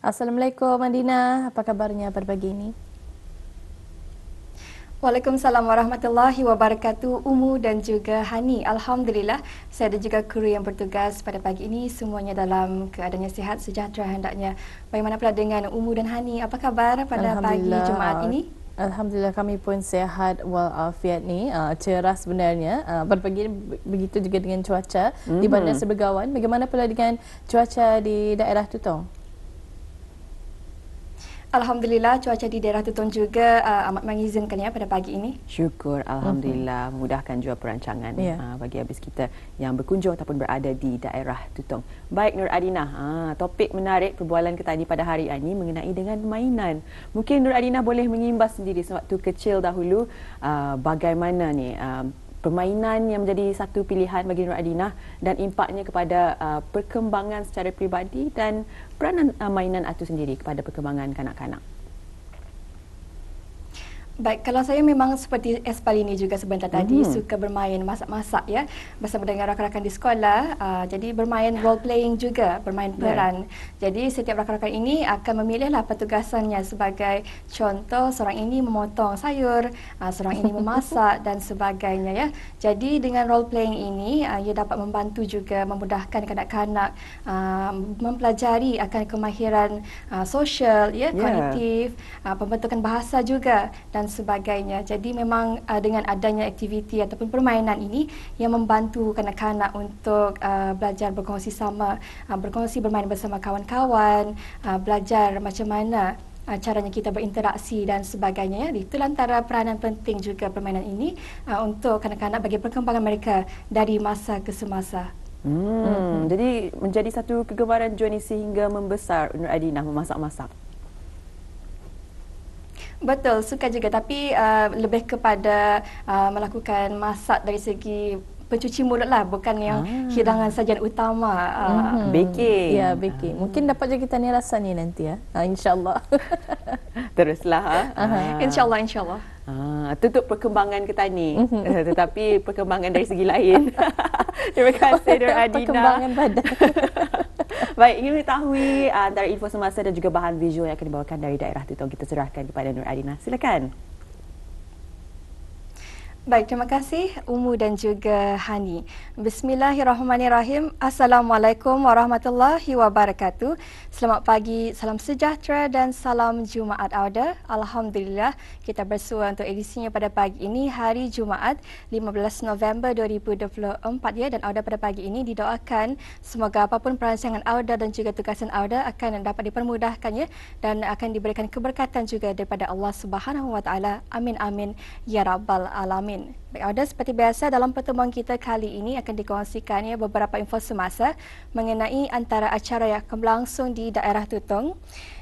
Assalamualaikum Madina, apa kabarnya pada pagi ini? Waalaikumsalam warahmatullahi wabarakatuh Umu dan juga Hani. Alhamdulillah saya ada juga kru yang bertugas pada pagi ini Semuanya dalam keadaannya sihat sejahtera hendaknya. Bagaimana pula dengan Umu dan Hani? Apa khabar pada pagi Jumaat ini? Alhamdulillah kami pun sehat walafiat ni. Uh, cerah sebenarnya. Uh, pada pagi ini begitu juga dengan cuaca. Mm-hmm. di Bandar Sebegawan bagaimana pula dengan cuaca di daerah Tutong Alhamdulillah cuaca di daerah Tutong juga uh, amat mengizinkan ya pada pagi ini. Syukur alhamdulillah uh-huh. mudahkan juga perancangan yeah. uh, bagi habis kita yang berkunjung ataupun berada di daerah Tutong. Baik Nur Adina, uh, topik menarik perbualan kita ini pada hari ini mengenai dengan mainan. Mungkin Nur Adina boleh mengimbas sendiri sewaktu kecil dahulu uh, bagaimana ni uh, permainan yang menjadi satu pilihan bagi Nur Adina dan impaknya kepada uh, perkembangan secara peribadi dan peranan uh, mainan itu sendiri kepada perkembangan kanak-kanak. Baik, kalau saya memang seperti Espalini juga sebentar mm-hmm. tadi suka bermain masak-masak ya bersama dengan rakan-rakan di sekolah. Uh, jadi bermain role playing juga, bermain peran. Yeah. Jadi setiap rakan-rakan ini akan memilihlah petugasannya sebagai contoh seorang ini memotong sayur, uh, seorang ini memasak dan sebagainya ya. Jadi dengan role playing ini uh, ia dapat membantu juga memudahkan kanak-kanak uh, mempelajari akan kemahiran uh, sosial ya, yeah. kognitif, uh, pembentukan bahasa juga dan sebagainya. Jadi memang uh, dengan adanya aktiviti ataupun permainan ini yang membantu kanak-kanak untuk uh, belajar berkongsi sama, uh, berkongsi bermain bersama kawan-kawan, uh, belajar macam mana uh, caranya kita berinteraksi dan sebagainya. Itu antara peranan penting juga permainan ini uh, untuk kanak-kanak bagi perkembangan mereka dari masa ke semasa. Hmm, hmm. Jadi menjadi satu kegemaran Johnny sehingga membesar Nur Adinah memasak-masak. Betul, suka juga tapi uh, lebih kepada uh, melakukan masak dari segi pencuci mulut lah bukan yang ah. hidangan sajian utama uh. mm-hmm. baking ya baking ah. mungkin dapat je kita ni rasa ni nanti ya uh, insyaallah teruslah ha uh-huh. insyaallah insyaallah Ah, tutup perkembangan kita ni. Mm-hmm. Tetapi perkembangan dari segi lain. Terima kasih Nur Adina. Perkembangan badan. Baik, ingin mengetahui antara info semasa dan juga bahan visual yang akan dibawakan dari daerah Tutong. Kita serahkan kepada Nur Adina. Silakan. Baik, terima kasih Umu dan juga Hani. Bismillahirrahmanirrahim. Assalamualaikum warahmatullahi wabarakatuh. Selamat pagi, salam sejahtera dan salam Jumaat Auda. Alhamdulillah, kita bersua untuk edisinya pada pagi ini, hari Jumaat 15 November 2024 ya. Dan Auda pada pagi ini didoakan semoga apapun perancangan Auda dan juga tugasan Auda akan dapat dipermudahkan ya. Dan akan diberikan keberkatan juga daripada Allah Subhanahu Taala. Amin, amin. Ya Rabbal Alamin. Amin. Baik, Auda, seperti biasa dalam pertemuan kita kali ini akan dikongsikan ya, beberapa info semasa mengenai antara acara yang akan berlangsung di daerah Tutong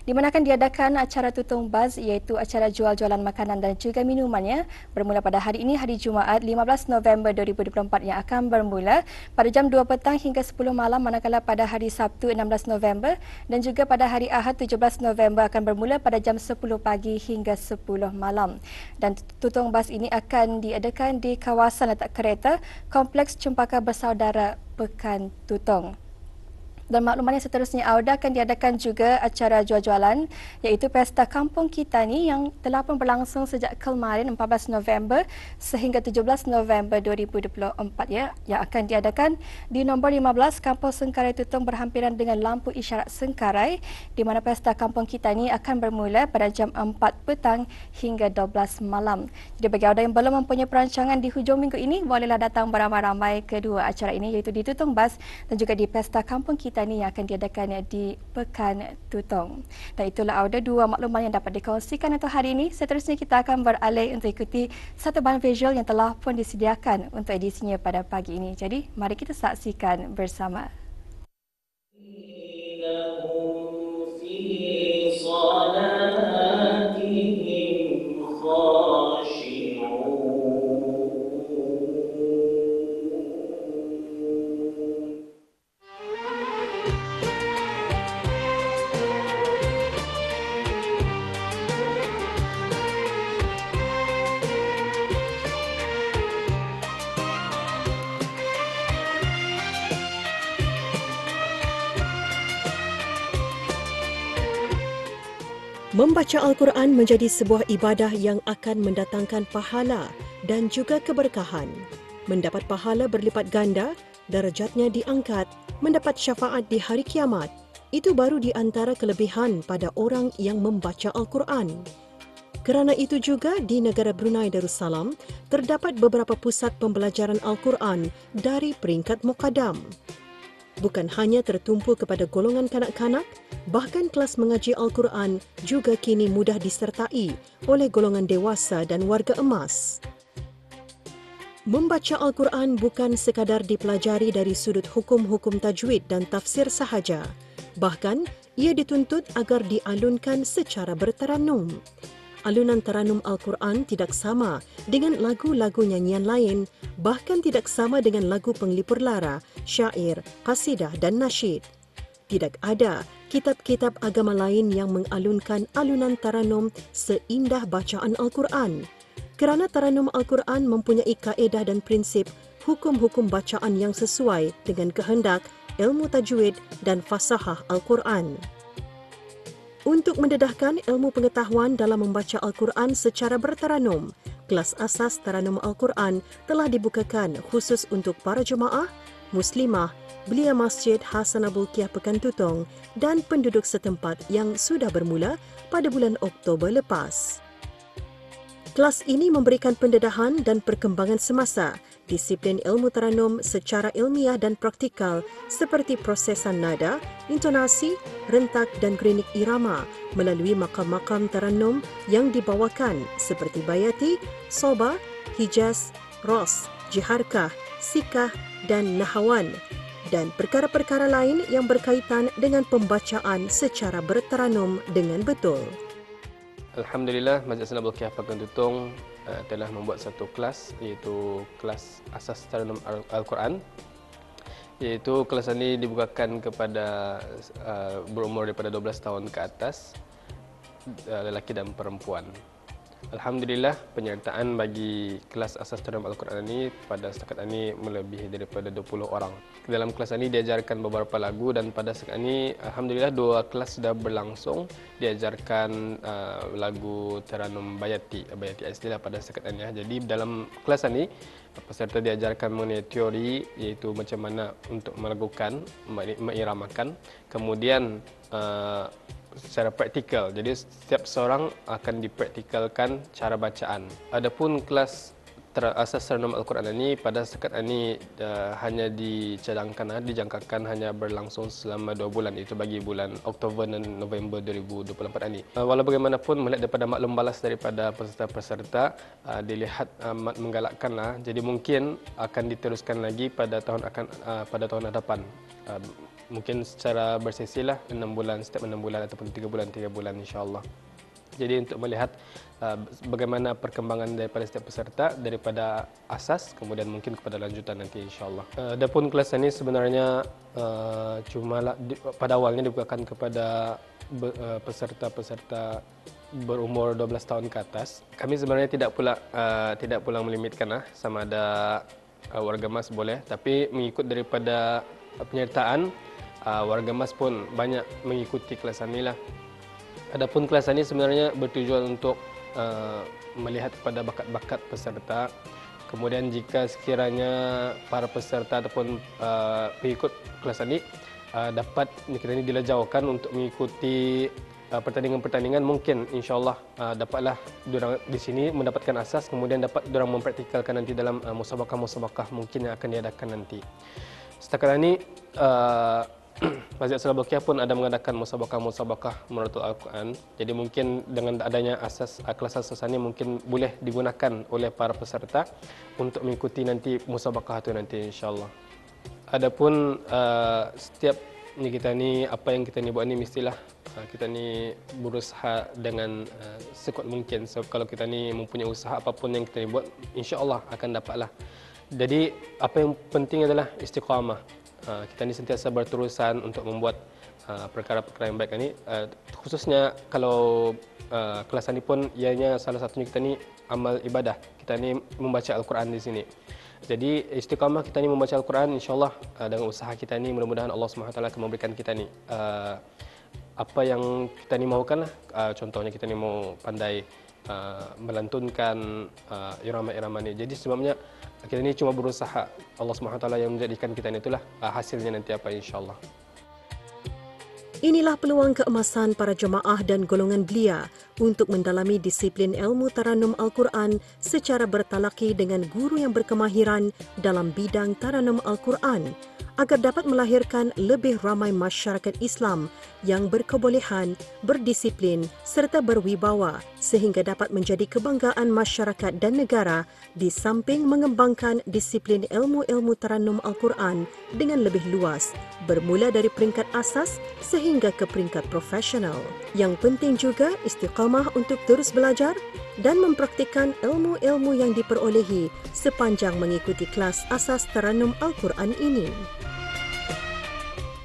di mana akan diadakan acara tutung baz iaitu acara jual-jualan makanan dan juga minumannya? Bermula pada hari ini hari Jumaat 15 November 2024 yang akan bermula. Pada jam 2 petang hingga 10 malam manakala pada hari Sabtu 16 November dan juga pada hari Ahad 17 November akan bermula pada jam 10 pagi hingga 10 malam. Dan tutung baz ini akan diadakan di kawasan letak kereta Kompleks Cempaka Bersaudara Pekan Tutong. Dan makluman yang seterusnya, Auda akan diadakan juga acara jual-jualan iaitu Pesta Kampung Kita ni yang telah pun berlangsung sejak kemarin 14 November sehingga 17 November 2024 ya yang akan diadakan di nombor 15 Kampung Sengkarai Tutong berhampiran dengan lampu isyarat Sengkarai di mana Pesta Kampung Kita ni akan bermula pada jam 4 petang hingga 12 malam. Jadi bagi Auda yang belum mempunyai perancangan di hujung minggu ini bolehlah datang beramai-ramai kedua acara ini iaitu di Tutong Bas dan juga di Pesta Kampung Kita ini yang akan diadakan di Pekan Tutong. Dan itulah ada dua maklumat yang dapat dikongsikan untuk hari ini. Seterusnya kita akan beralih untuk ikuti satu bahan visual yang telah pun disediakan untuk edisinya pada pagi ini. Jadi mari kita saksikan bersama. Inna Membaca Al-Quran menjadi sebuah ibadah yang akan mendatangkan pahala dan juga keberkahan. Mendapat pahala berlipat ganda, darajatnya diangkat, mendapat syafaat di hari kiamat. Itu baru di antara kelebihan pada orang yang membaca Al-Quran. Kerana itu juga di negara Brunei Darussalam terdapat beberapa pusat pembelajaran Al-Quran dari peringkat mukadam bukan hanya tertumpu kepada golongan kanak-kanak, bahkan kelas mengaji Al-Quran juga kini mudah disertai oleh golongan dewasa dan warga emas. Membaca Al-Quran bukan sekadar dipelajari dari sudut hukum-hukum tajwid dan tafsir sahaja. Bahkan, ia dituntut agar dialunkan secara berteranum alunan teranum Al-Quran tidak sama dengan lagu-lagu nyanyian lain, bahkan tidak sama dengan lagu penglipur lara, syair, qasidah dan nasyid. Tidak ada kitab-kitab agama lain yang mengalunkan alunan taranum seindah bacaan Al-Quran. Kerana taranum Al-Quran mempunyai kaedah dan prinsip hukum-hukum bacaan yang sesuai dengan kehendak ilmu tajwid dan fasahah Al-Quran. Untuk mendedahkan ilmu pengetahuan dalam membaca Al-Quran secara bertaranum, kelas asas taranum Al-Quran telah dibukakan khusus untuk para jemaah, muslimah, belia Masjid Hasan Abul Kiah Pekan Tutong dan penduduk setempat yang sudah bermula pada bulan Oktober lepas. Kelas ini memberikan pendedahan dan perkembangan semasa disiplin ilmu teranum secara ilmiah dan praktikal seperti prosesan nada, intonasi, rentak dan grinik irama melalui makam-makam teranum yang dibawakan seperti bayati, soba, hijaz, ros, jiharkah, sikah dan nahawan dan perkara-perkara lain yang berkaitan dengan pembacaan secara berteranum dengan betul. Alhamdulillah, Majlis Sunnah Bulkiah Pakan uh, telah membuat satu kelas iaitu kelas asas taranum Al-Quran iaitu kelas ini dibukakan kepada uh, berumur daripada 12 tahun ke atas uh, lelaki dan perempuan. Alhamdulillah penyertaan bagi kelas asas dalam Al-Quran ini pada setakat ini melebihi daripada 20 orang. Dalam kelas ini diajarkan beberapa lagu dan pada setakat ini Alhamdulillah dua kelas sudah berlangsung diajarkan uh, lagu Teranum Bayati, Bayati Asli lah pada setakat ini. Jadi dalam kelas ini peserta diajarkan mengenai teori iaitu macam mana untuk melakukan, mengiramakan. Kemudian uh, secara praktikal. Jadi setiap seorang akan dipraktikalkan cara bacaan. Adapun kelas asas serenum Al-Quran ini pada sekat ini uh, hanya dicadangkan, uh, dijangkakan hanya berlangsung selama dua bulan itu bagi bulan Oktober dan November 2024 ini. Uh, walau bagaimanapun melihat daripada maklum balas daripada peserta-peserta uh, dilihat amat uh, menggalakkan lah. Jadi mungkin akan diteruskan lagi pada tahun akan uh, pada tahun hadapan. Uh, mungkin secara bersesi lah 6 bulan setiap 6 bulan ataupun 3 bulan 3 bulan insyaallah. Jadi untuk melihat uh, bagaimana perkembangan daripada setiap peserta daripada asas kemudian mungkin kepada lanjutan nanti insyaallah. Uh, adapun kelas ini sebenarnya uh, cuma lah, di, pada awalnya dibukakan kepada uh, peserta-peserta berumur 12 tahun ke atas. Kami sebenarnya tidak pula uh, tidak pula melimitkan lah sama ada uh, warga mas boleh tapi mengikut daripada penyertaan uh, warga mas pun banyak mengikuti kelas ini lah. Adapun kelas ini sebenarnya bertujuan untuk uh, melihat kepada bakat-bakat peserta. Kemudian jika sekiranya para peserta ataupun uh, pengikut kelas ini dapat kita ini dilajaukan untuk mengikuti pertandingan-pertandingan mungkin insyaallah dapatlah diorang di sini mendapatkan asas kemudian dapat diorang mempraktikalkan nanti dalam musabakah-musabakah mungkin yang akan diadakan nanti. Setakat ini uh, Masjid Salabakia pun ada mengadakan musabakah-musabakah menurut Al-Quran. Jadi mungkin dengan adanya asas kelas asas ini mungkin boleh digunakan oleh para peserta untuk mengikuti nanti musabakah itu nanti insyaAllah. Adapun uh, setiap ni kita ni apa yang kita ni buat ni mestilah uh, kita ni berusaha dengan uh, sekuat mungkin. So kalau kita ni mempunyai usaha apapun yang kita ni buat insya-Allah akan dapatlah. Jadi apa yang penting adalah istiqamah. Ah, kita ni sentiasa berterusan untuk membuat uh, perkara-perkara yang baik ini uh, khususnya kalau uh, kelas ini pun ianya salah satunya kita ni amal ibadah. Kita ni membaca al-Quran di sini. Jadi istiqamah kita ni membaca al-Quran insyaallah uh, dengan usaha kita ni mudah-mudahan Allah Subhanahu akan memberikan kita ni uh, apa yang kita ni mahukan lah. Uh, contohnya kita ni mau pandai uh, melantunkan uh, irama-irama ni. Jadi sebabnya kita ni cuma berusaha Allah SWT yang menjadikan kita ni itulah uh, hasilnya nanti apa insyaAllah. Inilah peluang keemasan para jemaah dan golongan belia untuk mendalami disiplin ilmu Taranum Al-Quran secara bertalaki dengan guru yang berkemahiran dalam bidang Taranum Al-Quran agar dapat melahirkan lebih ramai masyarakat Islam yang berkebolehan, berdisiplin serta berwibawa sehingga dapat menjadi kebanggaan masyarakat dan negara di samping mengembangkan disiplin ilmu-ilmu Taranum Al-Quran dengan lebih luas bermula dari peringkat asas sehingga ke peringkat profesional. Yang penting juga istiqamah untuk terus belajar dan mempraktikkan ilmu-ilmu yang diperolehi sepanjang mengikuti kelas asas Taranum Al-Quran ini.